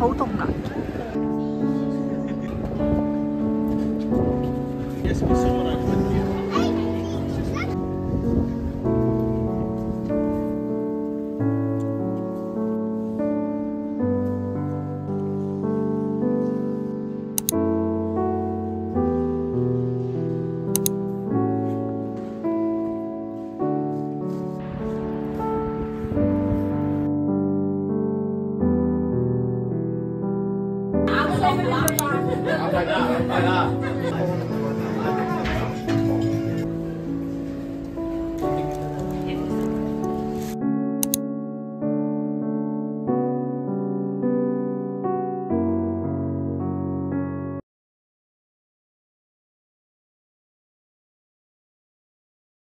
好凍啊！快点，快点！